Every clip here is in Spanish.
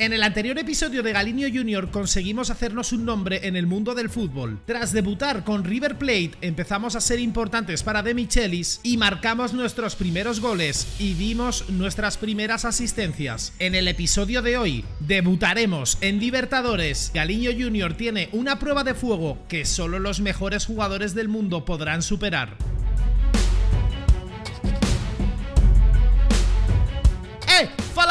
En el anterior episodio de Galiño Junior conseguimos hacernos un nombre en el mundo del fútbol. Tras debutar con River Plate, empezamos a ser importantes para De Michelis y marcamos nuestros primeros goles y dimos nuestras primeras asistencias. En el episodio de hoy, debutaremos en Libertadores. Galiño Junior tiene una prueba de fuego que solo los mejores jugadores del mundo podrán superar.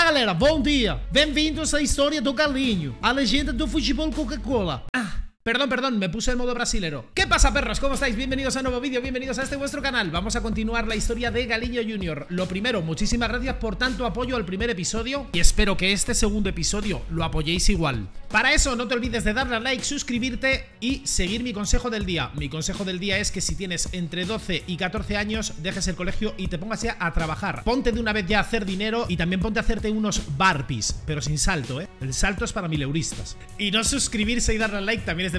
Galera, bom dia! Bem-vindos à história do Galinho, a legenda do futebol Coca-Cola. Ah, Perdón, perdón, me puse en modo brasilero. ¿Qué pasa, perros? ¿Cómo estáis? Bienvenidos a un nuevo vídeo, bienvenidos a este vuestro canal. Vamos a continuar la historia de Galiño Junior. Lo primero, muchísimas gracias por tanto apoyo al primer episodio y espero que este segundo episodio lo apoyéis igual. Para eso, no te olvides de darle a like, suscribirte y seguir mi consejo del día. Mi consejo del día es que si tienes entre 12 y 14 años, dejes el colegio y te pongas ya a trabajar. Ponte de una vez ya a hacer dinero y también ponte a hacerte unos barpees, pero sin salto, ¿eh? El salto es para mileuristas. Y no suscribirse y darle a like también de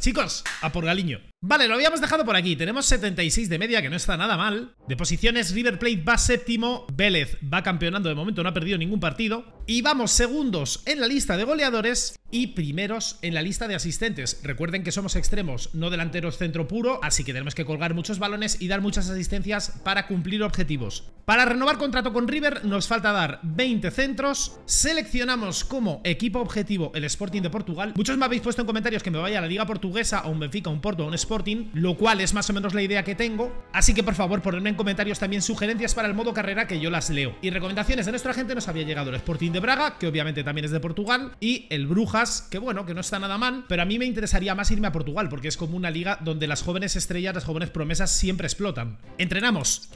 Chicos, a por Galiño. Vale, lo habíamos dejado por aquí. Tenemos 76 de media, que no está nada mal. De posiciones, River Plate va séptimo. Vélez va campeonando de momento, no ha perdido ningún partido. Y vamos segundos en la lista de goleadores y primeros en la lista de asistentes. Recuerden que somos extremos, no delanteros centro puro, así que tenemos que colgar muchos balones y dar muchas asistencias para cumplir objetivos. Para renovar contrato con River nos falta dar 20 centros. Seleccionamos como equipo objetivo el Sporting de Portugal. Muchos me habéis puesto en comentarios que me vaya a la Liga Portuguesa, a un Benfica, a un Porto, a un Sporting, lo cual es más o menos la idea que tengo. Así que por favor ponedme en comentarios también sugerencias para el modo carrera que yo las leo. Y recomendaciones de nuestra gente nos había llegado el Sporting de Braga, que obviamente también es de Portugal, y el Brujas, que bueno, que no está nada mal, pero a mí me interesaría más irme a Portugal, porque es como una liga donde las jóvenes estrellas, las jóvenes promesas siempre explotan. Entrenamos.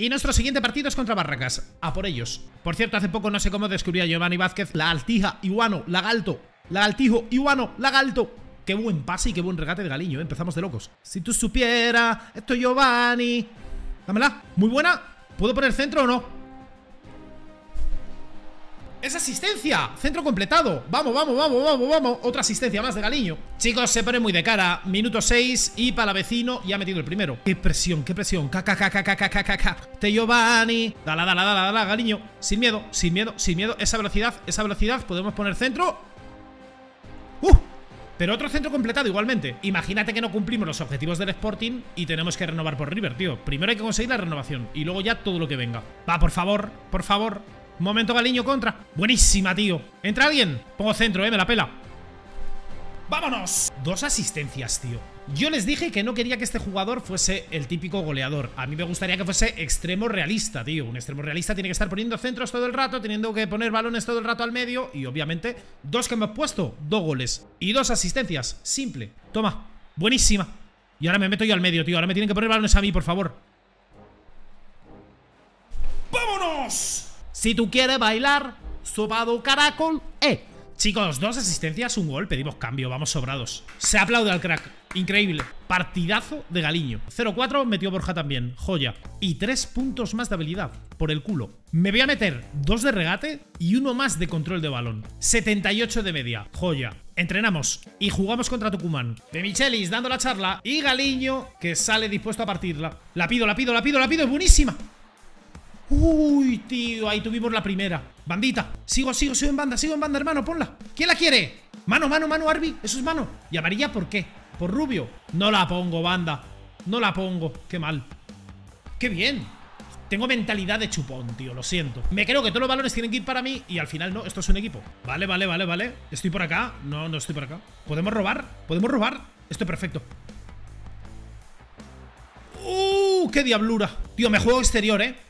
Y nuestro siguiente partido es contra Barracas. A por ellos. Por cierto, hace poco no sé cómo descubrí a Giovanni Vázquez la altija, Iguano, Lagalto. Lagaltijo, Iguano, Lagalto. Qué buen pase y qué buen regate de Galiño, ¿eh? empezamos de locos. Si tú supieras, esto es Giovanni. Dámela. Muy buena. ¿Puedo poner centro o no? ¡Es asistencia! Centro completado Vamos, vamos, vamos, vamos, vamos Otra asistencia más de Galiño Chicos, se pone muy de cara Minuto 6 Y para vecino Ya ha metido el primero ¡Qué presión, qué presión! Te Giovanni Dala, dala, dala, dala, Galiño Sin miedo, sin miedo, sin miedo Esa velocidad, esa velocidad Podemos poner centro ¡Uh! Pero otro centro completado igualmente. Imagínate que no cumplimos los objetivos del Sporting y tenemos que renovar por River, tío. Primero hay que conseguir la renovación y luego ya todo lo que venga. Va, por favor, por favor. Momento Galiño contra. Buenísima, tío. ¿Entra alguien? Pongo centro, eh, me la pela. ¡Vámonos! Dos asistencias, tío. Yo les dije que no quería que este jugador fuese el típico goleador. A mí me gustaría que fuese extremo realista, tío. Un extremo realista tiene que estar poniendo centros todo el rato, teniendo que poner balones todo el rato al medio. Y obviamente, dos que me he puesto, dos goles. Y dos asistencias. Simple. Toma. Buenísima. Y ahora me meto yo al medio, tío. Ahora me tienen que poner balones a mí, por favor. Si tú quieres bailar, sobado caracol, eh. Chicos, dos asistencias, un gol, pedimos cambio, vamos sobrados. Se aplaude al crack, increíble. Partidazo de Galiño. 0-4, metió Borja también, joya. Y tres puntos más de habilidad, por el culo. Me voy a meter dos de regate y uno más de control de balón. 78 de media, joya. Entrenamos y jugamos contra Tucumán. De Michelis dando la charla y Galiño que sale dispuesto a partirla. La pido, la pido, la pido, la pido, es buenísima. Uy, tío, ahí tuvimos la primera Bandita, sigo, sigo, sigo en banda, sigo en banda, hermano, ponla ¿Quién la quiere? Mano, mano, mano, Arby, eso es mano ¿Y amarilla por qué? ¿Por rubio? No la pongo, banda No la pongo, qué mal Qué bien tengo mentalidad de chupón, tío, lo siento Me creo que todos los balones tienen que ir para mí Y al final no, esto es un equipo Vale, vale, vale, vale ¿Estoy por acá? No, no estoy por acá ¿Podemos robar? ¿Podemos robar? Esto es perfecto ¡Uh! ¡Qué diablura! Tío, me juego exterior, ¿eh?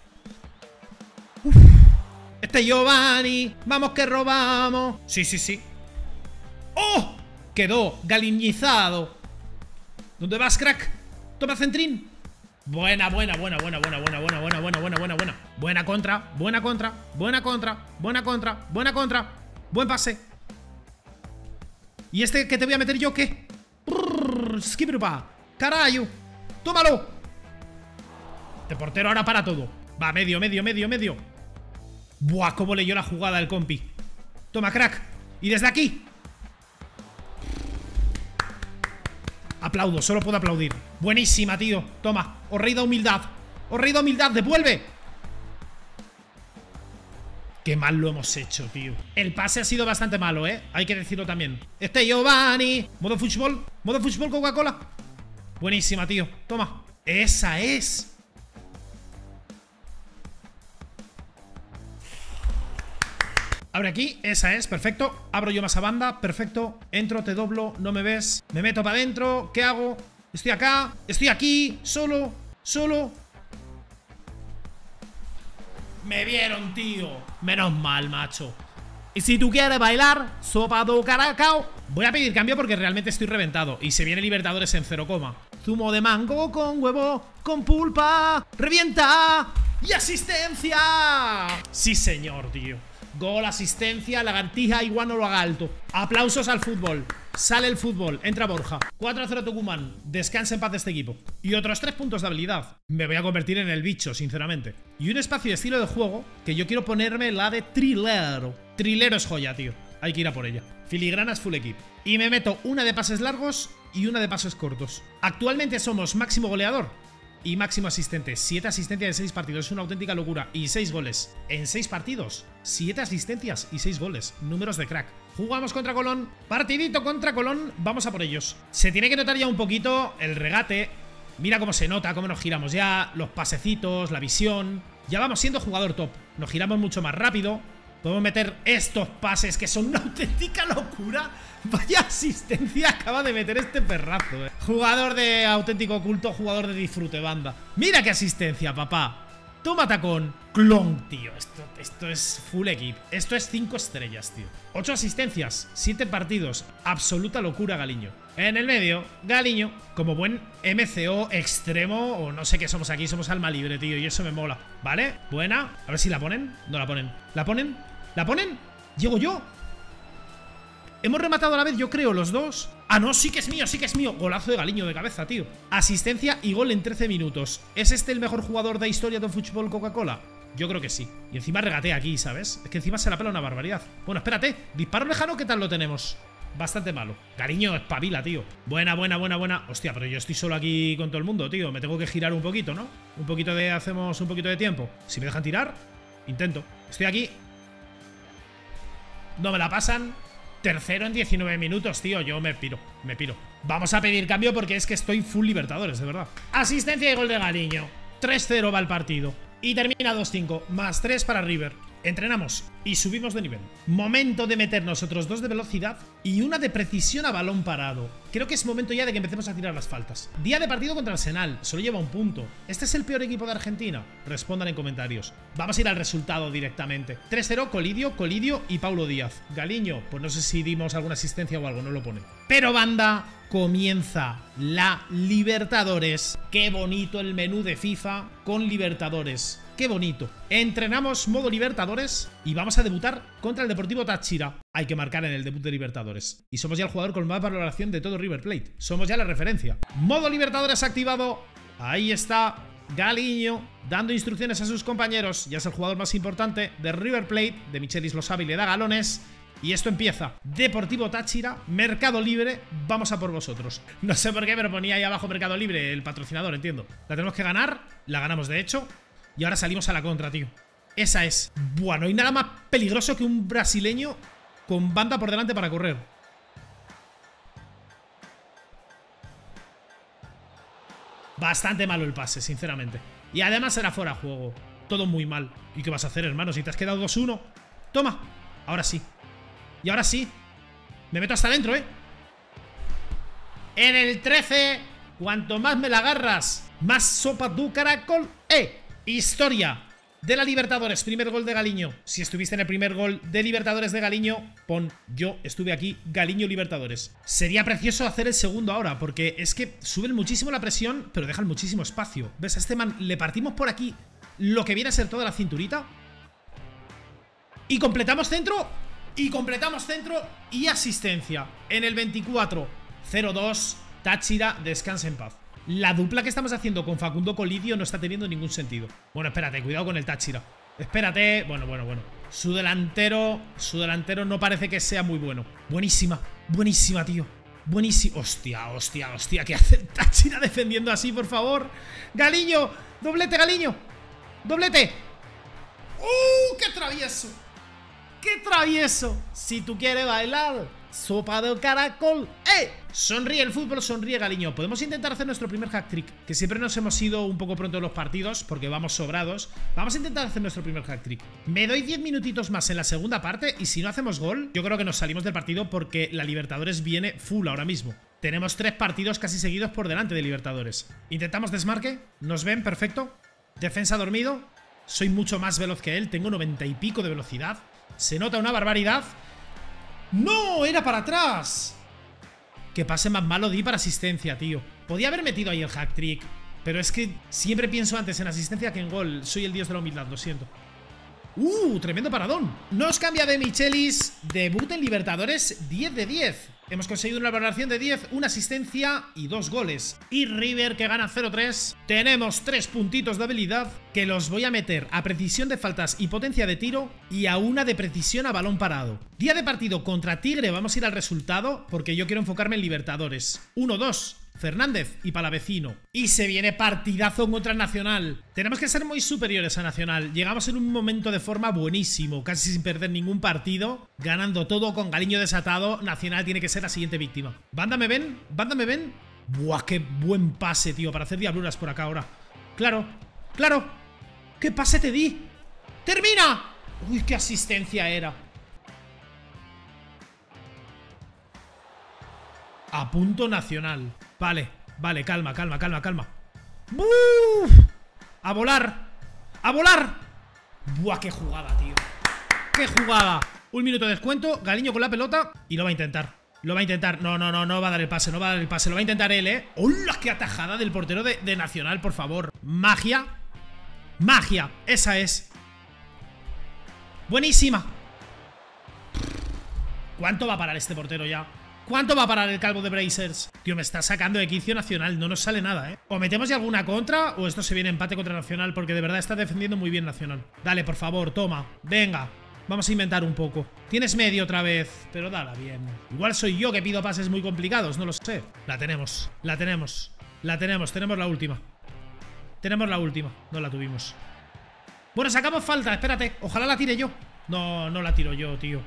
Este Giovanni. Vamos que robamos. Sí, sí, sí. ¡Oh! Quedó galiñizado. ¿Dónde vas, crack? Toma centrín. Buena, buena, buena, buena, buena, buena, buena, buena, buena, buena, buena. Buena contra, buena contra, buena contra, buena contra, buena contra. Buen pase. ¿Y este que te voy a meter yo qué? Skiprupa. Carayo. Tómalo. Este portero ahora para todo. Va, medio, medio, medio, medio. Buah, cómo leyó la jugada el compi. Toma, crack. Y desde aquí. Aplaudo, solo puedo aplaudir. Buenísima, tío. Toma, os da humildad. Os da humildad, devuelve. Qué mal lo hemos hecho, tío. El pase ha sido bastante malo, ¿eh? Hay que decirlo también. Este Giovanni. Modo fútbol. Modo fútbol Coca-Cola. Buenísima, tío. Toma. Esa es. Abre aquí, esa es, perfecto. Abro yo más a banda, perfecto. Entro, te doblo, no me ves. Me meto para adentro, ¿qué hago? Estoy acá, estoy aquí, solo Solo. Me vieron, tío. Menos mal, macho. Y si tú quieres bailar, sopa do caracao. Voy a pedir cambio porque realmente estoy reventado. Y se viene Libertadores en cero coma. Zumo de mango con huevo, con pulpa ¡Revienta! ¡Y asistencia! Sí, señor, tío Gol, asistencia, lagartija, igual no lo haga alto. Aplausos al fútbol. Sale el fútbol, entra Borja. 4-0 Tucumán. Descansa en paz de este equipo. Y otros 3 puntos de habilidad. Me voy a convertir en el bicho, sinceramente. Y un espacio de estilo de juego que yo quiero ponerme la de trilero. Trilero es joya, tío. Hay que ir a por ella. Filigranas full equip. Y me meto una de pases largos y una de pases cortos. Actualmente somos máximo goleador y máximo asistente. 7 asistencias en 6 partidos, es una auténtica locura. Y 6 goles. En 6 partidos, 7 asistencias y 6 goles. Números de crack. Jugamos contra Colón. Partidito contra Colón. Vamos a por ellos. Se tiene que notar ya un poquito el regate. Mira cómo se nota, cómo nos giramos ya. Los pasecitos, la visión. Ya vamos siendo jugador top. Nos giramos mucho más rápido. Podemos meter estos pases que son una auténtica locura. Vaya asistencia acaba de meter este perrazo, eh. Jugador de auténtico culto, jugador de disfrute, banda. Mira qué asistencia, papá. Toma tacón. Clon, tío. Esto, esto es full equip. Esto es 5 estrellas, tío. 8 asistencias, 7 partidos. Absoluta locura, Galiño. En el medio, Galiño, como buen MCO extremo, o no sé qué somos aquí, somos alma libre, tío, y eso me mola. ¿Vale? Buena. A ver si la ponen. No la ponen. ¿La ponen? ¿La ponen? ¿Llego yo? Hemos rematado a la vez, yo creo, los dos. Ah, no, sí que es mío, sí que es mío. Golazo de Galiño de cabeza, tío. Asistencia y gol en 13 minutos. ¿Es este el mejor jugador de historia del fútbol Coca-Cola? Yo creo que sí. Y encima regatea aquí, ¿sabes? Es que encima se la pela una barbaridad. Bueno, espérate. Disparo lejano, ¿qué tal lo tenemos? Bastante malo. Cariño, espabila, tío. Buena, buena, buena, buena. Hostia, pero yo estoy solo aquí con todo el mundo, tío. Me tengo que girar un poquito, ¿no? Un poquito de... Hacemos un poquito de tiempo. Si me dejan tirar, intento. Estoy aquí no me la pasan. Tercero en 19 minutos, tío. Yo me piro, me piro. Vamos a pedir cambio porque es que estoy full Libertadores, de verdad. Asistencia y gol de Galiño. 3-0 va el partido. Y termina 2-5, más 3 para River. Entrenamos y subimos de nivel. Momento de meternos otros dos de velocidad y una de precisión a balón parado. Creo que es momento ya de que empecemos a tirar las faltas. Día de partido contra Arsenal, solo lleva un punto. ¿Este es el peor equipo de Argentina? Respondan en comentarios. Vamos a ir al resultado directamente. 3-0, Colidio, Colidio y Paulo Díaz. Galiño, pues no sé si dimos alguna asistencia o algo, no lo pone. Pero banda, comienza la Libertadores. Qué bonito el menú de FIFA con Libertadores. Qué bonito. Entrenamos modo Libertadores y vamos a debutar contra el Deportivo Táchira. Hay que marcar en el debut de Libertadores. Y somos ya el jugador con más valoración de todo River Plate. Somos ya la referencia. Modo Libertadores activado. Ahí está Galiño dando instrucciones a sus compañeros. Ya es el jugador más importante de River Plate. De Michelis lo sabe y le da galones. Y esto empieza. Deportivo Táchira, Mercado Libre, vamos a por vosotros. No sé por qué, pero ponía ahí abajo Mercado Libre, el patrocinador, entiendo. La tenemos que ganar, la ganamos de hecho. Y ahora salimos a la contra, tío. Esa es. Bueno, no hay nada más peligroso que un brasileño con banda por delante para correr. Bastante malo el pase, sinceramente. Y además era fuera juego. Todo muy mal. ¿Y qué vas a hacer, hermano? Si te has quedado 2-1. Toma. Ahora sí. Y ahora sí. Me meto hasta adentro, ¿eh? En el 13. Cuanto más me la agarras, más sopa tu caracol. ¡Eh! Historia de la Libertadores, primer gol de Galiño. Si estuviste en el primer gol de Libertadores de Galiño, pon yo estuve aquí, Galiño Libertadores. Sería precioso hacer el segundo ahora, porque es que suben muchísimo la presión, pero dejan muchísimo espacio. ¿Ves? A este man le partimos por aquí lo que viene a ser toda la cinturita. Y completamos centro, y completamos centro y asistencia. En el 24, 0-2, Táchira, descansa en paz. La dupla que estamos haciendo con Facundo Colidio no está teniendo ningún sentido. Bueno, espérate, cuidado con el Táchira. Espérate. Bueno, bueno, bueno. Su delantero, su delantero no parece que sea muy bueno. Buenísima, buenísima, tío. Buenísima. Hostia, hostia, hostia. ¿Qué hace el Táchira defendiendo así, por favor? Galiño, doblete, Galiño. Doblete. ¡Uh! ¡Qué travieso! ¡Qué travieso! Si tú quieres bailar, sopa de caracol. ¡Eh! Sonríe el fútbol, sonríe Galiño. Podemos intentar hacer nuestro primer hack trick, que siempre nos hemos ido un poco pronto en los partidos, porque vamos sobrados. Vamos a intentar hacer nuestro primer hack trick. Me doy 10 minutitos más en la segunda parte, y si no hacemos gol, yo creo que nos salimos del partido porque la Libertadores viene full ahora mismo. Tenemos tres partidos casi seguidos por delante de Libertadores. Intentamos desmarque. Nos ven, perfecto. Defensa dormido. Soy mucho más veloz que él. Tengo 90 y pico de velocidad. Se nota una barbaridad. ¡No! ¡Era para atrás! Que pase más malo di para asistencia, tío. Podía haber metido ahí el hack trick. Pero es que siempre pienso antes en asistencia que en gol. Soy el dios de la humildad, lo siento. ¡Uh! Tremendo paradón. Nos cambia de Michelis. Debut en Libertadores 10 de 10. Hemos conseguido una valoración de 10, una asistencia y dos goles. Y River que gana 0-3. Tenemos tres puntitos de habilidad que los voy a meter a precisión de faltas y potencia de tiro y a una de precisión a balón parado. Día de partido contra Tigre, vamos a ir al resultado porque yo quiero enfocarme en Libertadores. 1-2. Fernández y Palavecino. Y se viene partidazo contra Nacional. Tenemos que ser muy superiores a Nacional. Llegamos en un momento de forma buenísimo, casi sin perder ningún partido, ganando todo con Galiño desatado. Nacional tiene que ser la siguiente víctima. Banda me ven, banda me ven. Buah, qué buen pase, tío, para hacer diabluras por acá ahora. Claro, claro. ¿Qué pase te di? ¡Termina! Uy, qué asistencia era. A punto nacional. Vale, vale, calma, calma, calma, calma. ¡A volar! ¡A volar! ¡Buah, qué jugada, tío! ¡Qué jugada! Un minuto de descuento, Galiño con la pelota y lo va a intentar. Lo va a intentar. No, no, no, no va a dar el pase, no va a dar el pase. Lo va a intentar él, ¿eh? ¡Hola! ¡Qué atajada del portero de, de Nacional, por favor! Magia. Magia. Esa es. Buenísima. ¿Cuánto va a parar este portero ya? ¿Cuánto va a parar el calvo de Brazers? Tío, me está sacando de quicio Nacional. No nos sale nada, ¿eh? O metemos ya alguna contra o esto se viene empate contra Nacional porque de verdad está defendiendo muy bien Nacional. Dale, por favor, toma. Venga. Vamos a inventar un poco. Tienes medio otra vez, pero dala bien. Igual soy yo que pido pases muy complicados, no lo sé. La tenemos, la tenemos, la tenemos, tenemos la última. Tenemos la última, no la tuvimos. Bueno, sacamos falta, espérate. Ojalá la tire yo. No, no la tiro yo, tío.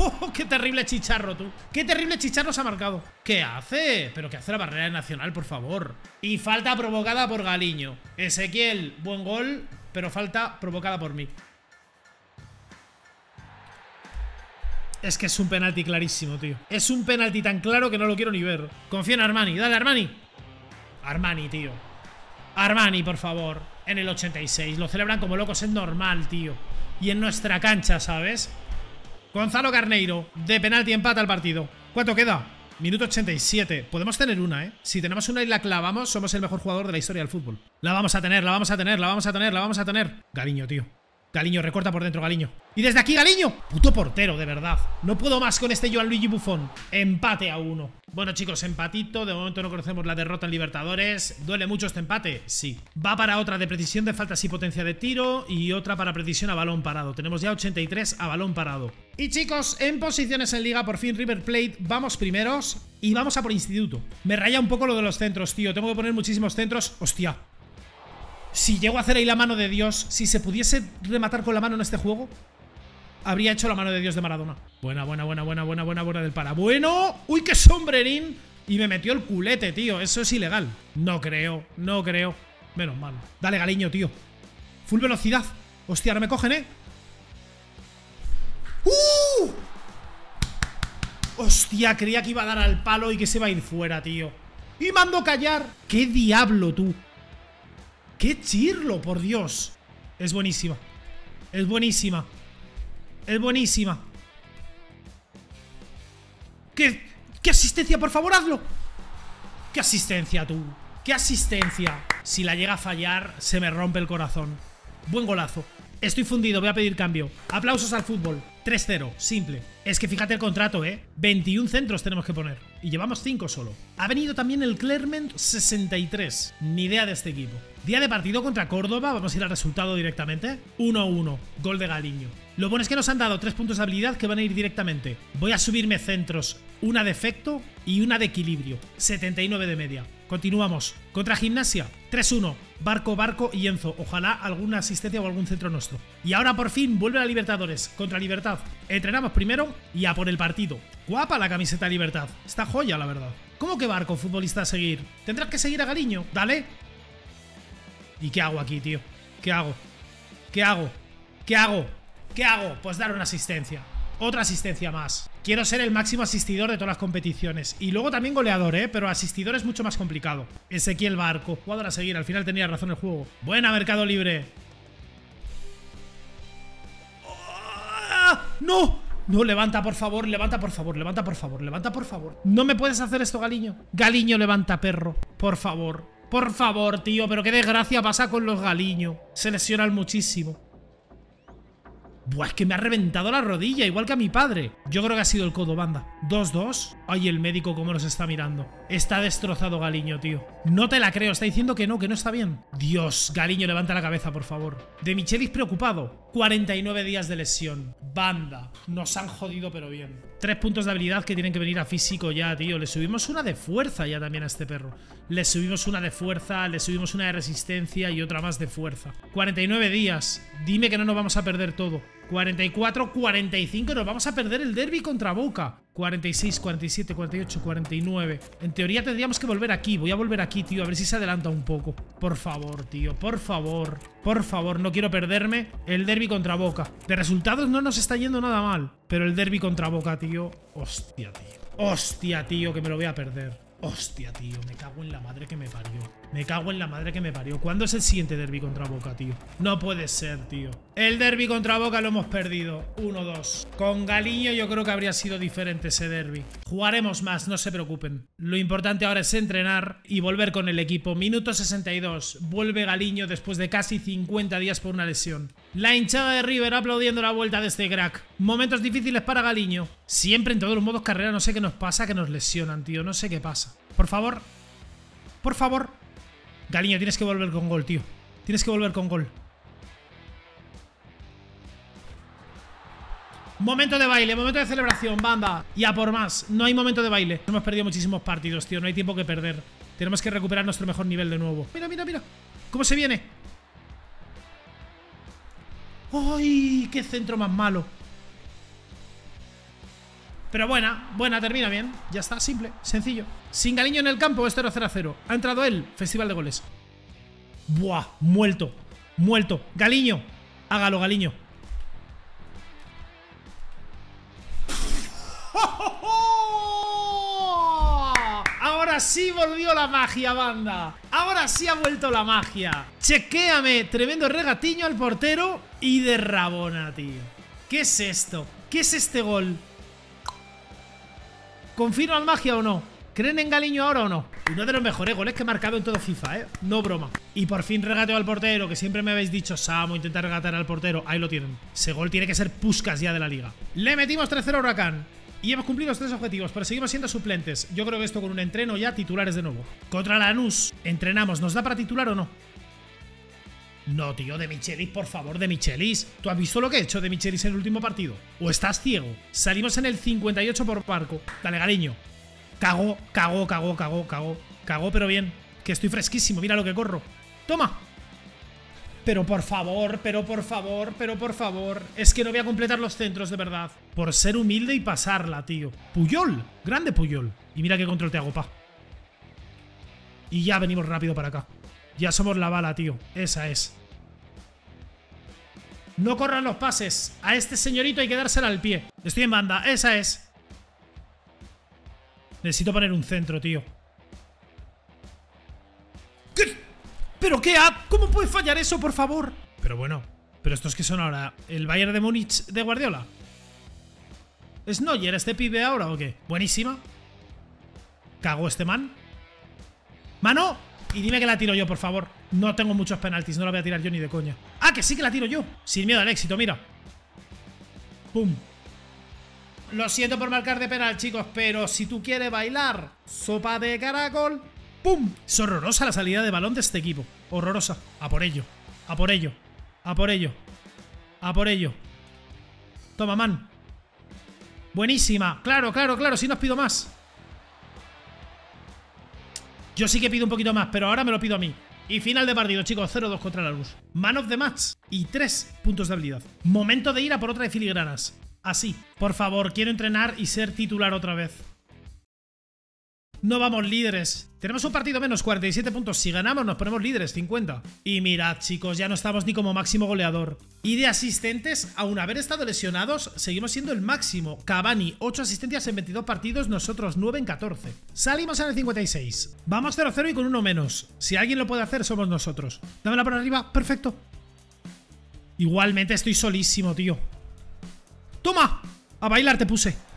¡Oh, qué terrible chicharro, tú! ¡Qué terrible chicharro se ha marcado! ¿Qué hace? ¿Pero qué hace la barrera nacional, por favor? Y falta provocada por Galiño. Ezequiel, buen gol, pero falta provocada por mí. Es que es un penalti clarísimo, tío. Es un penalti tan claro que no lo quiero ni ver. Confío en Armani. Dale, Armani. Armani, tío. Armani, por favor. En el 86. Lo celebran como locos. Es normal, tío. Y en nuestra cancha, ¿sabes? Gonzalo Carneiro, de penalti empata el partido. ¿Cuánto queda? Minuto 87. Podemos tener una, ¿eh? Si tenemos una y la clavamos, somos el mejor jugador de la historia del fútbol. La vamos a tener, la vamos a tener, la vamos a tener, la vamos a tener. Galiño, tío. Galiño, recorta por dentro, Galiño. Y desde aquí, Galiño. Puto portero, de verdad. No puedo más con este Joan Luigi Buffon. Empate a uno. Bueno, chicos, empatito. De momento no conocemos la derrota en Libertadores. ¿Duele mucho este empate? Sí. Va para otra de precisión de faltas y potencia de tiro. Y otra para precisión a balón parado. Tenemos ya 83 a balón parado. Y chicos, en posiciones en liga, por fin River Plate. Vamos primeros. Y vamos a por instituto. Me raya un poco lo de los centros, tío. Tengo que poner muchísimos centros. Hostia. Si llego a hacer ahí la mano de Dios, si se pudiese rematar con la mano en este juego, habría hecho la mano de Dios de Maradona. Buena, buena, buena, buena, buena, buena, buena del para. Bueno, uy, qué sombrerín. Y me metió el culete, tío. Eso es ilegal. No creo, no creo. Menos mal. Dale, Galiño, tío. Full velocidad. Hostia, ahora me cogen, ¿eh? ¡Uh! Hostia, creía que iba a dar al palo y que se iba a ir fuera, tío. Y mando callar. ¡Qué diablo, tú! ¡Qué chirlo, por Dios! Es buenísima. Es buenísima. Es buenísima. ¿Qué, ¿Qué asistencia? Por favor, hazlo. ¿Qué asistencia, tú? ¿Qué asistencia? Si la llega a fallar, se me rompe el corazón. Buen golazo. Estoy fundido, voy a pedir cambio. Aplausos al fútbol. 3-0, simple. Es que fíjate el contrato, ¿eh? 21 centros tenemos que poner. Y llevamos 5 solo. Ha venido también el Clermont 63. Ni idea de este equipo. Día de partido contra Córdoba. Vamos a ir al resultado directamente. 1-1. Gol de Galiño. Lo bueno es que nos han dado 3 puntos de habilidad que van a ir directamente. Voy a subirme centros. Una de efecto y una de equilibrio. 79 de media. Continuamos. Contra Gimnasia. 3-1. Barco, Barco y Enzo. Ojalá alguna asistencia o algún centro nuestro. Y ahora por fin vuelve a Libertadores. Contra Libertad. Entrenamos primero y a por el partido. Guapa la camiseta Libertad. Está joya, la verdad. ¿Cómo que Barco, futbolista a seguir? Tendrás que seguir a Galiño. Dale. ¿Y qué hago aquí, tío? ¿Qué hago? ¿Qué hago? ¿Qué hago? ¿Qué hago? Pues dar una asistencia. Otra asistencia más. Quiero ser el máximo asistidor de todas las competiciones. Y luego también goleador, ¿eh? Pero asistidor es mucho más complicado. Ezequiel Barco. Jugador a seguir. Al final tenía razón el juego. Buena, Mercado Libre. ¡Ah! ¡No! No, levanta, por favor, levanta, por favor, levanta, por favor, levanta, por favor. No me puedes hacer esto, Galiño. Galiño, levanta, perro. Por favor. Por favor, tío, pero qué desgracia pasa con los Galiño. Se lesionan muchísimo. Buah, es que me ha reventado la rodilla, igual que a mi padre. Yo creo que ha sido el codo, banda. 2-2. Ay, el médico cómo nos está mirando. Está destrozado Galiño, tío. No te la creo, está diciendo que no, que no está bien. Dios, Galiño, levanta la cabeza, por favor. De Michelis preocupado. 49 días de lesión. Banda. Nos han jodido, pero bien. Tres puntos de habilidad que tienen que venir a físico ya, tío. Le subimos una de fuerza ya también a este perro. Le subimos una de fuerza, le subimos una de resistencia y otra más de fuerza. 49 días. Dime que no nos vamos a perder todo. 44, 45, nos vamos a perder el derby contra Boca. 46, 47, 48, 49. En teoría tendríamos que volver aquí. Voy a volver aquí, tío, a ver si se adelanta un poco. Por favor, tío, por favor. Por favor, no quiero perderme el derby contra Boca. De resultados no nos está yendo nada mal. Pero el derby contra Boca, tío... Hostia, tío. Hostia, tío, que me lo voy a perder. Hostia, tío, me cago en la madre que me parió. Me cago en la madre que me parió. ¿Cuándo es el siguiente derby contra Boca, tío? No puede ser, tío. El derby contra Boca lo hemos perdido. 1-2. Con Galiño yo creo que habría sido diferente ese derby. Jugaremos más, no se preocupen. Lo importante ahora es entrenar y volver con el equipo. Minuto 62. Vuelve Galiño después de casi 50 días por una lesión. La hinchada de River aplaudiendo la vuelta de este crack. Momentos difíciles para Galiño. Siempre en todos los modos carrera no sé qué nos pasa, que nos lesionan, tío. No sé qué pasa. Por favor. Por favor. Galiño, tienes que volver con gol, tío. Tienes que volver con gol. Momento de baile, momento de celebración, banda. Y a por más. No hay momento de baile. Hemos perdido muchísimos partidos, tío. No hay tiempo que perder. Tenemos que recuperar nuestro mejor nivel de nuevo. Mira, mira, mira. ¿Cómo se viene? ¡Ay! ¡Qué centro más malo! Pero buena, buena, termina bien. Ya está, simple, sencillo. Sin Galiño en el campo, esto era 0 0. Ha entrado él, Festival de Goles. Buah, muerto, muerto. Galiño, hágalo, Galiño. Ahora sí volvió la magia, banda. Ahora sí ha vuelto la magia. Chequéame, tremendo regatiño al portero y de Rabona, tío. ¿Qué es esto? ¿Qué es este gol? ¿Confirman magia o no? ¿Creen en Galiño ahora o no? Uno de los mejores goles que he marcado en todo FIFA, ¿eh? No broma. Y por fin regateo al portero, que siempre me habéis dicho, Samo, intenta regatear al portero. Ahí lo tienen. Ese gol tiene que ser Puskas ya de la liga. Le metimos 3-0 a Huracán. Y hemos cumplido los tres objetivos, pero seguimos siendo suplentes. Yo creo que esto con un entreno ya titulares de nuevo. Contra Lanús, entrenamos. ¿Nos da para titular o no? No, tío, de Michelis, por favor, de Michelis. ¿Tú has visto lo que he hecho de Michelis en el último partido? ¿O estás ciego? Salimos en el 58 por barco. Dale, Galiño. Cagó, cagó, cagó, cagó, cagó. Cagó, pero bien. Que estoy fresquísimo, mira lo que corro. ¡Toma! Pero por favor, pero por favor, pero por favor. Es que no voy a completar los centros, de verdad. Por ser humilde y pasarla, tío. Puyol. Grande Puyol. Y mira qué control te hago, pa. Y ya venimos rápido para acá. Ya somos la bala, tío. Esa es. No corran los pases. A este señorito hay que dársela al pie. Estoy en banda. Esa es. Necesito poner un centro, tío. ¿Qué? ¿Pero qué? ¿Cómo puede fallar eso, por favor? Pero bueno. ¿Pero estos que son ahora? ¿El Bayern de Múnich de Guardiola? ¿Es Neuer este pibe ahora o qué? Buenísima. ¿Cago este man? ¡Mano! Y dime que la tiro yo, por favor. No tengo muchos penaltis, no la voy a tirar yo ni de coña. ¡Ah, que sí que la tiro yo! Sin miedo al éxito, mira. ¡Pum! Lo siento por marcar de penal, chicos, pero si tú quieres bailar sopa de caracol, ¡pum! Es horrorosa la salida de balón de este equipo. Horrorosa. A por ello. A por ello. A por ello. A por ello. Toma, man. Buenísima. Claro, claro, claro. Si no os pido más. Yo sí que pido un poquito más, pero ahora me lo pido a mí. Y final de partido, chicos, 0-2 contra la luz. Man of the match y 3 puntos de habilidad. Momento de ir a por otra de filigranas. Así. Por favor, quiero entrenar y ser titular otra vez. No vamos líderes. Tenemos un partido menos, 47 puntos. Si ganamos, nos ponemos líderes, 50. Y mirad, chicos, ya no estamos ni como máximo goleador. Y de asistentes, aun haber estado lesionados, seguimos siendo el máximo. Cavani, 8 asistencias en 22 partidos, nosotros 9 en 14. Salimos en el 56. Vamos 0-0 y con uno menos. Si alguien lo puede hacer, somos nosotros. Dámela por arriba, perfecto. Igualmente estoy solísimo, tío. ¡Toma! A bailar te puse.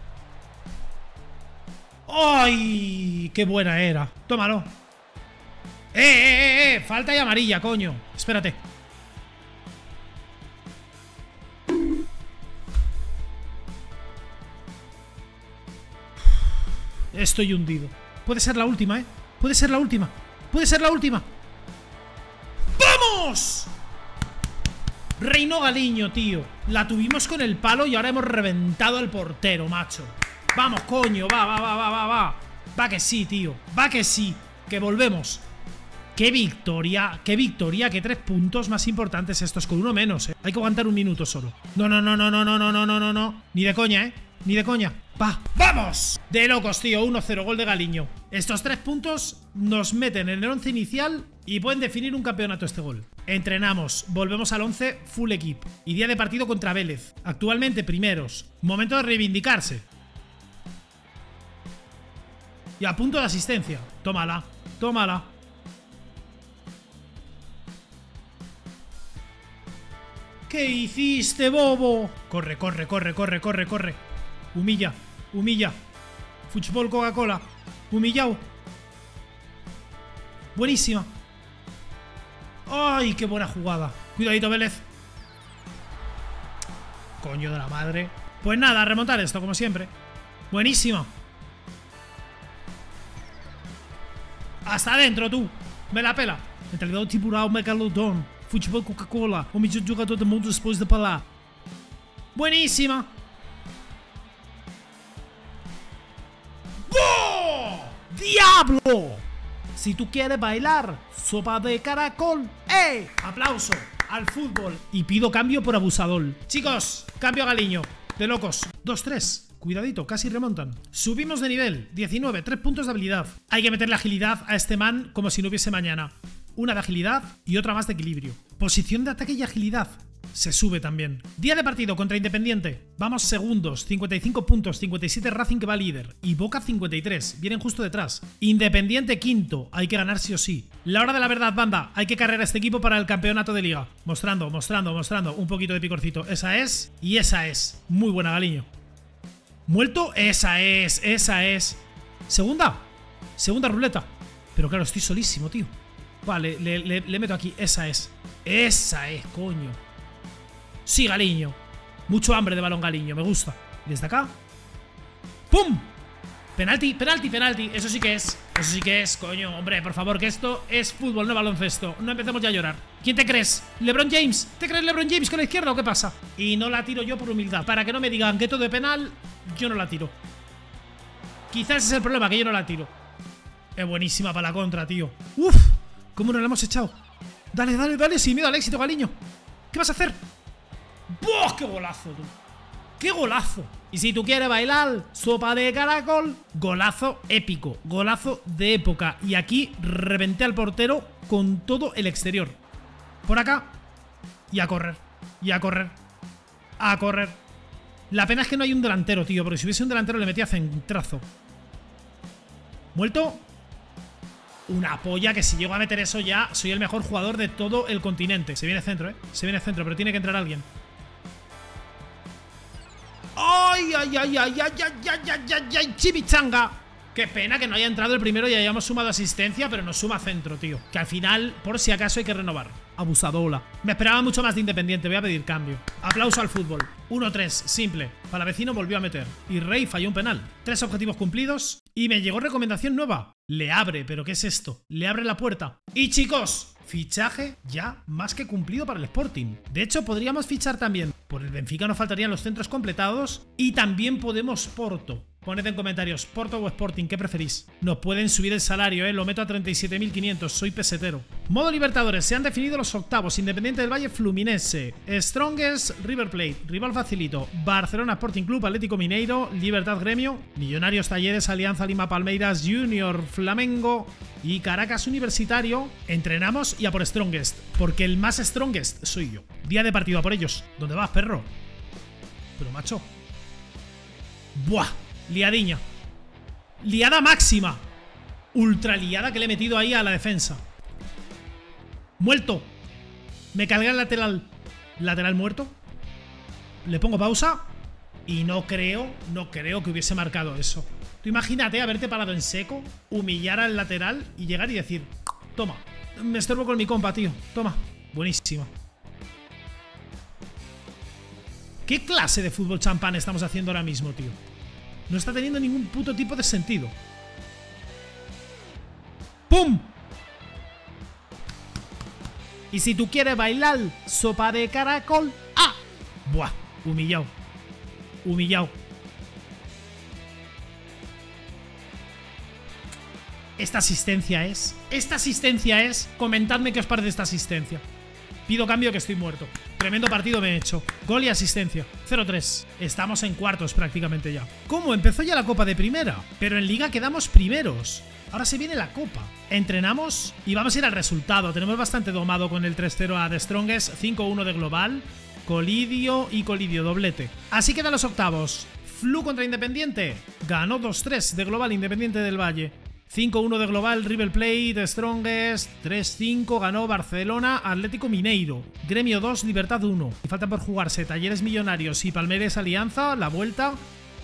¡Ay! ¡Qué buena era! Tómalo. ¡Eh, eh, eh! eh! Falta y amarilla, coño. Espérate. Estoy hundido. Puede ser la última, ¿eh? Puede ser la última. Puede ser la última. ¡Vamos! Reino Galiño, tío. La tuvimos con el palo y ahora hemos reventado al portero, macho. Vamos, coño, va, va, va, va, va, va. Va que sí, tío. Va que sí. Que volvemos. Qué victoria, qué victoria, qué tres puntos más importantes estos, con uno menos, eh. Hay que aguantar un minuto solo. No, no, no, no, no, no, no, no, no, no, no. Ni de coña, eh. Ni de coña. Va, ¡vamos! De locos, tío. 1-0, gol de Galiño. Estos tres puntos nos meten en el once inicial y pueden definir un campeonato este gol. Entrenamos, volvemos al 11 full equip. Y día de partido contra Vélez. Actualmente primeros. Momento de reivindicarse. Y a punto de asistencia. Tómala, tómala. ¿Qué hiciste, bobo? Corre, corre, corre, corre, corre, corre. Humilla, humilla. Fútbol Coca-Cola. Humillado. Buenísima. ¡Ay, qué buena jugada! Cuidadito, Vélez. Coño de la madre. Pues nada, remontar esto, como siempre. Buenísima. Hasta adentro, tú. Me la pela. Mentalidade tibural megalodon. Futebol Coca-Cola. O melhor jogador do mundo depois de Palá. Buenísima. ¡Oh! ¡Diablo! Si tú quieres bailar, sopa de caracol. ¡Eh! Aplauso al fútbol. Y pido cambio por abusador. Chicos, cambio a Galiño. De locos. 2-3. Cuidadito, casi remontan. Subimos de nivel. 19, 3 puntos de habilidad. Hay que meterle agilidad a este man como si no hubiese mañana. Una de agilidad y otra más de equilibrio. Posición de ataque y agilidad. Se sube también. Día de partido contra Independiente. Vamos segundos, 55 puntos, 57 Racing que va líder. Y Boca 53, vienen justo detrás. Independiente quinto, hay que ganar sí o sí. La hora de la verdad, banda, hay que cargar a este equipo para el campeonato de liga. Mostrando, mostrando, mostrando un poquito de picorcito. Esa es y esa es. Muy buena, Galiño. ¿Muerto? Esa es, esa es. ¿Segunda? Segunda ruleta. Pero claro, estoy solísimo, tío. Vale, le, meto aquí. Esa es. Esa es, coño. Sí, Galiño. Mucho hambre de balón Galiño, me gusta. desde acá. ¡Pum! Penalti, penalti, penalti. Eso sí que es. Eso sí que es, coño. Hombre, por favor, que esto es fútbol, no baloncesto. No empecemos ya a llorar. ¿Quién te crees? ¿LeBron James? ¿Te crees LeBron James con la izquierda o qué pasa? Y no la tiro yo por humildad. Para que no me digan que todo es penal, yo no la tiro. Quizás ese es el problema, que yo no la tiro. Es buenísima para la contra, tío. Uf, ¿cómo nos la hemos echado? Dale, dale, dale, sin miedo al éxito, Galiño. ¿Qué vas a hacer? ¡Buah, qué golazo, tú! ¡Qué golazo! Y si tú quieres bailar sopa de caracol, golazo épico, golazo de época. Y aquí reventé al portero con todo el exterior. Por acá. Y a correr. Y a correr. A correr. La pena es que no hay un delantero, tío, porque si hubiese un delantero le metía centrazo. Muerto. Una polla que si llego a meter eso ya soy el mejor jugador de todo el continente. Se viene centro, ¿eh? Se viene centro, pero tiene que entrar alguien. ¡Ay, ay, ay, ay, ay, ay, ay, ay, ay, ay, chimichanga! Qué pena que no haya entrado el primero y hayamos sumado asistencia, pero nos suma centro, tío. Que al final, por si acaso, hay que renovar. Abusadola. Me esperaba mucho más de Independiente, voy a pedir cambio. Aplauso al fútbol. 1-3, simple. Para vecino volvió a meter. Y Rey falló un penal. Tres objetivos cumplidos. Y me llegó recomendación nueva. Le abre, pero ¿qué es esto? Le abre la puerta. Y chicos, Fichaje ya más que cumplido para el Sporting. De hecho, podríamos fichar también. Por el Benfica nos faltarían los centros completados. Y también podemos Porto. Poned en comentarios, Porto o Sporting, ¿qué preferís? Nos pueden subir el salario, ¿eh? Lo meto a 37.500, soy pesetero. Modo Libertadores, se han definido los octavos. Independiente del Valle, Fluminense. Strongest, River Plate. Rival facilito. Barcelona Sporting Club, Atlético Mineiro, Libertad Gremio. Millonarios Talleres, Alianza Lima Palmeiras, Junior Flamengo y Caracas Universitario. Entrenamos y a por Strongest. Porque el más Strongest soy yo. Día de partido a por ellos. ¿Dónde vas, perro? Pero macho. Buah. Liadiña. Liada máxima. Ultra liada que le he metido ahí a la defensa. Muerto. Me cargué el lateral. Lateral muerto. Le pongo pausa. Y no creo, no creo que hubiese marcado eso. Tú imagínate haberte parado en seco, humillar al lateral y llegar y decir, toma, me estorbo con mi compa, tío, toma. Buenísimo. ¿Qué clase de fútbol champán estamos haciendo ahora mismo, tío? No está teniendo ningún puto tipo de sentido. ¡Pum! Y si tú quieres bailar sopa de caracol... ¡Ah! Buah, humillado. Humillado. Esta asistencia es... Esta asistencia es... Comentadme qué os parece esta asistencia. Pido cambio que estoy muerto. Tremendo partido me he hecho. Gol y asistencia. 0-3. Estamos en cuartos prácticamente ya. ¿Cómo? Empezó ya la Copa de Primera. Pero en Liga quedamos primeros. Ahora se viene la Copa. Entrenamos y vamos a ir al resultado. Tenemos bastante domado con el 3-0 a The Strongest. 5-1 de global. Colidio y Colidio doblete. Así quedan los octavos. Flu contra Independiente. Ganó 2-3 de global Independiente del Valle. 5-1 de global, River Plate, Strongest, 3-5 ganó Barcelona, Atlético Mineiro, Gremio 2, Libertad 1. Y falta por jugarse Talleres Millonarios y Palmeres Alianza, la vuelta.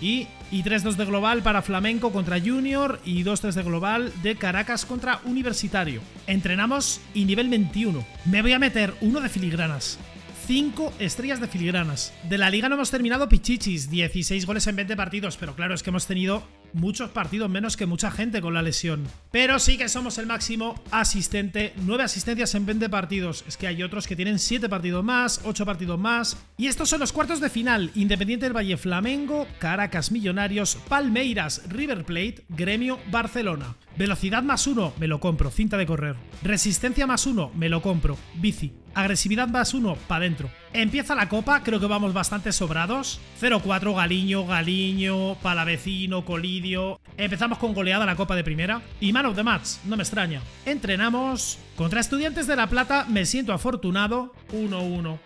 Y 3-2 de global para Flamenco contra Junior y 2-3 de global de Caracas contra Universitario. Entrenamos y nivel 21. Me voy a meter uno de filigranas. 5 estrellas de filigranas. De la liga no hemos terminado pichichis, 16 goles en 20 partidos, pero claro, es que hemos tenido muchos partidos menos que mucha gente con la lesión. Pero sí que somos el máximo asistente, 9 asistencias en 20 partidos. Es que hay otros que tienen 7 partidos más, 8 partidos más. Y estos son los cuartos de final. Independiente del Valle Flamengo, Caracas Millonarios, Palmeiras, River Plate, Gremio, Barcelona. Velocidad más 1, me lo compro, cinta de correr. Resistencia más 1, me lo compro, bici. Agresividad más 1, para adentro. Empieza la copa, creo que vamos bastante sobrados. 0-4, Galiño, Galiño, Palavecino, Colidio. Empezamos con goleada la copa de primera. Y man of the match, no me extraña. Entrenamos. Contra Estudiantes de La Plata me siento afortunado. 1-1.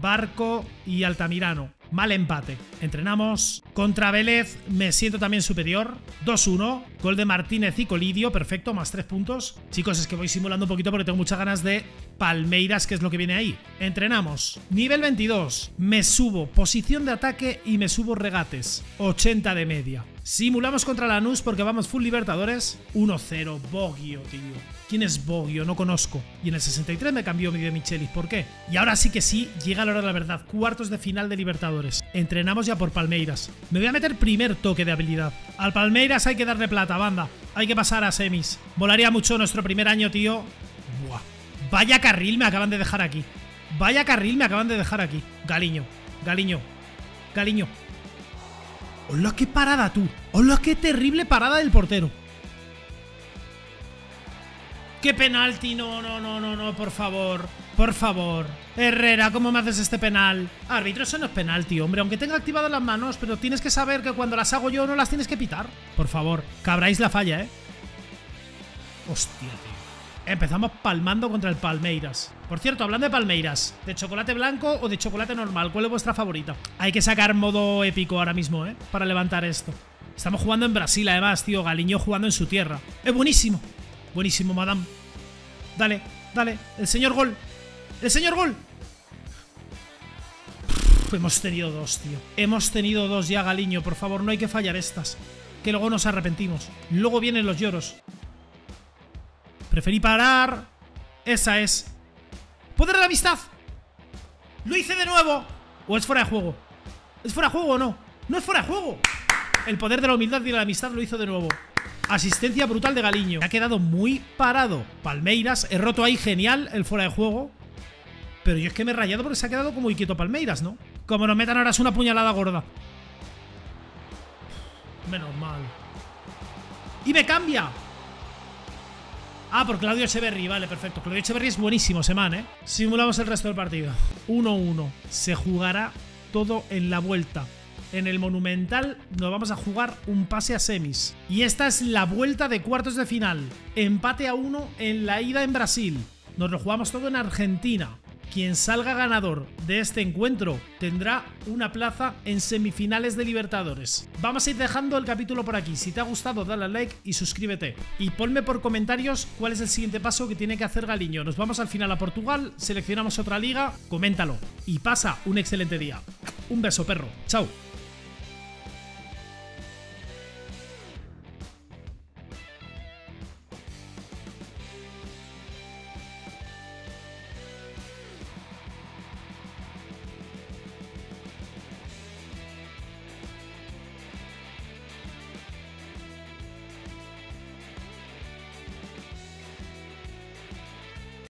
Barco y Altamirano. Mal empate. Entrenamos. Contra Vélez me siento también superior. 2-1. Gol de Martínez y Colidio. Perfecto, más 3 puntos. Chicos, es que voy simulando un poquito porque tengo muchas ganas de Palmeiras, que es lo que viene ahí. Entrenamos. Nivel 22. Me subo posición de ataque y me subo regates. 80 de media. Simulamos contra Lanús porque vamos full Libertadores. 1-0. Boggio, tío. ¿Quién es Boggio? No conozco. Y en el 63 me cambió mi de Michelis. ¿Por qué? Y ahora sí que sí, llega la hora de la verdad. Cuartos de final de Libertadores. Entrenamos ya por Palmeiras. Me voy a meter primer toque de habilidad. Al Palmeiras hay que darle plata, banda. Hay que pasar a semis. Volaría mucho nuestro primer año, tío. Buah. Vaya carril me acaban de dejar aquí. Vaya carril me acaban de dejar aquí. Galiño. Galiño. Galiño. ¡Hola, qué parada tú! ¡Hola, qué terrible parada del portero! ¡Qué penalti! No, no, no, no, no, por favor. Por favor. Herrera, ¿cómo me haces este penal? Árbitro, eso no es penalti, hombre. Aunque tenga activadas las manos, pero tienes que saber que cuando las hago yo no las tienes que pitar. Por favor. Cabráis la falla, ¿eh? Hostia, tío. Empezamos palmando contra el Palmeiras. Por cierto, hablando de Palmeiras, ¿de chocolate blanco o de chocolate normal? ¿Cuál es vuestra favorita? Hay que sacar modo épico ahora mismo, ¿eh? Para levantar esto. Estamos jugando en Brasil, además, tío. Galiño jugando en su tierra. ¡Es buenísimo! Buenísimo, madame. Dale, dale. El señor gol. El señor gol. hemos tenido dos, tío. Hemos tenido dos ya, Galiño. Por favor, no hay que fallar estas. Que luego nos arrepentimos. Luego vienen los lloros. Preferí parar. Esa es. ¡Poder de la amistad! ¡Lo hice de nuevo! ¿O es fuera de juego? ¿Es fuera de juego o no? ¡No es fuera de juego! El poder de la humildad y la amistad lo hizo de nuevo. Asistencia brutal de Galiño. Ha quedado muy parado. Palmeiras, he roto ahí genial el fuera de juego. Pero yo es que me he rayado porque se ha quedado como inquieto Palmeiras, ¿no? Como nos metan ahora es una puñalada gorda. Menos mal. ¡Y me cambia! Ah, por Claudio Echeverry, vale, perfecto. Claudio Echeverry es buenísimo, Seman, ¿eh? Simulamos el resto del partido. 1-1. Se jugará todo en la vuelta. En el Monumental nos vamos a jugar un pase a semis. Y esta es la vuelta de cuartos de final. Empate a uno en la ida en Brasil. Nos lo jugamos todo en Argentina. Quien salga ganador de este encuentro tendrá una plaza en semifinales de Libertadores. Vamos a ir dejando el capítulo por aquí. Si te ha gustado, dale al like y suscríbete. Y ponme por comentarios cuál es el siguiente paso que tiene que hacer Galiño. Nos vamos al final a Portugal, seleccionamos otra liga, coméntalo. Y pasa un excelente día. Un beso, perro. Chao.